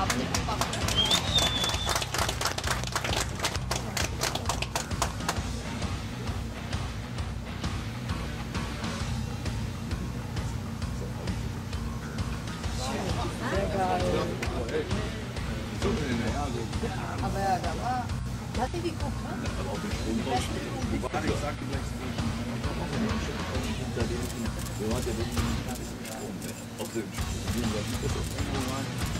Aber ja, da war. Hat die geguckt, ne? Aber auch die Strom. Die war nicht, ich sag gleich, die war nicht. Ich hab auch den Strom. Der war der Ob sie im Spiel sind, das ist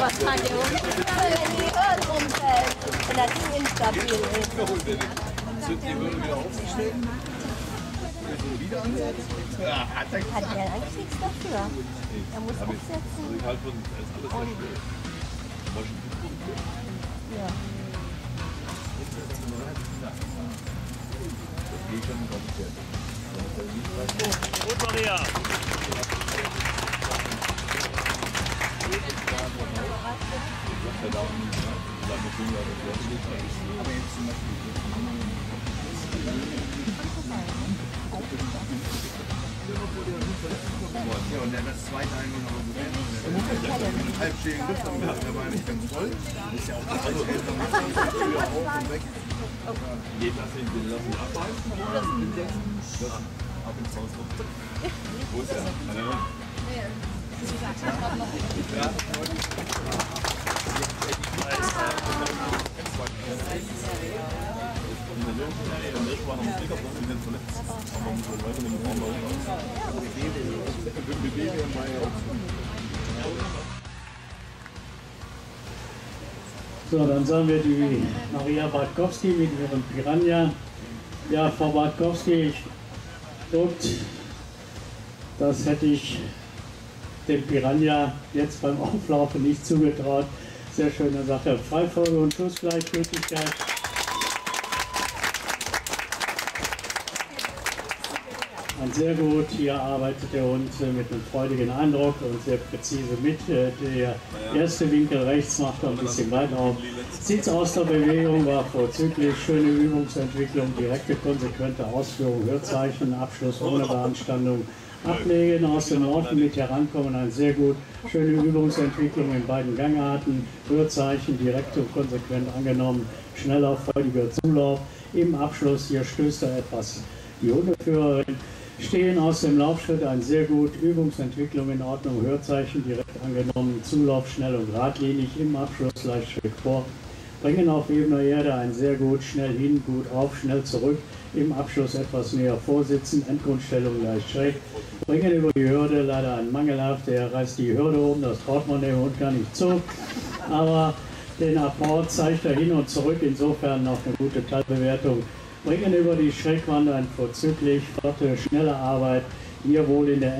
was kann der? Wenn die Hirn umfällt und das Ding instabil ist. Sind die Würfel wieder aufgestellt? Hat der eigentlich nichts dafür? Er muss aufsetzen. Ich halte von, das ist alles sehr schwer. Ja. Das geht schon nicht aufgestellt. Gut, Maria. Ja, da auch nicht? Lange Finger, das wäre nicht. Ja, und der hat das zweite eigentlich noch so einen halbschäligen Lüfter gemacht, der war nicht ganz voll. Ist ja auch das also, älter Mann, früher auf und weg. Geht das hin, den lassen abbeißen? Das ab ins Haus noch. Wo ist er? Keine So, dann sahen wir die Maria Bartkowski mit ihrem Piranha. Ja, Frau Bartkowski, gut, das hätte ich dem Piranha jetzt beim Auflaufen nicht zugetraut. Sehr schöne Sache. Freifolge und Schussgleichgültigkeit. Und sehr gut, hier arbeitet der Hund mit einem freudigen Eindruck und sehr präzise mit. Äh, Der erste Winkel rechts macht er ein bisschen weit auf. Sieht's aus der Bewegung, war vorzüglich. Schöne Übungsentwicklung, direkte, konsequente Ausführung, Hörzeichen, Abschluss ohne Beanstandung. Ablegen aus dem Laufen mit herankommen, ein sehr gut. Schöne Übungsentwicklung in beiden Gangarten. Hörzeichen direkt und konsequent angenommen. Schneller, freudiger Zulauf. Im Abschluss hier stößt er etwas die Hundeführerin. Stehen aus dem Laufschritt. Ein sehr gut, Übungsentwicklung in Ordnung, Hörzeichen direkt angenommen, Zulauf schnell und geradlinig, im Abschluss leicht schräg vor. Bringen auf ebener Erde ein sehr gut, schnell hin, gut auf, schnell zurück, im Abschluss etwas näher vorsitzen, Endgrundstellung leicht schräg. Bringen über die Hürde. Leider ein mangelhaft, der reißt die Hürde um, das traut man dem Hund gar nicht zu. Aber den Apport zeigt er hin und zurück, insofern noch eine gute Teilbewertung bringen über die Schrägwand ein vorzüglich flotte, schnelle Arbeit, hier wohl in der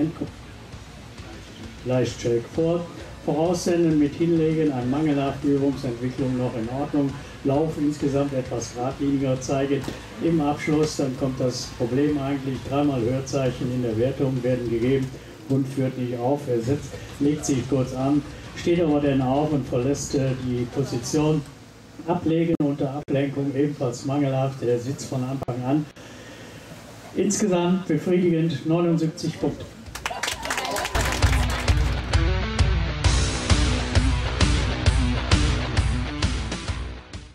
schräg vor. Voraussenden mit Hinlegen, eine mangelhafte Übungsentwicklung noch in Ordnung. Lauf insgesamt etwas geradliniger zeigen. Im Abschluss, dann kommt das Problem eigentlich, dreimal Hörzeichen in der Wertung werden gegeben. Hund führt nicht auf, er setzt, legt sich kurz an, steht aber dann auf und verlässt äh, die Position. Ablegen unter Ablenkung ebenfalls mangelhaft, der Sitz von Anfang an. Insgesamt befriedigend 79 Punkte.